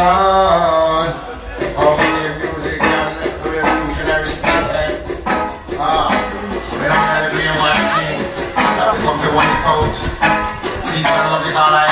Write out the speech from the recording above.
son. The music and revolutionary statement. Ah, when I had gonna be one thing, I become the one coach. Peace and love is all I.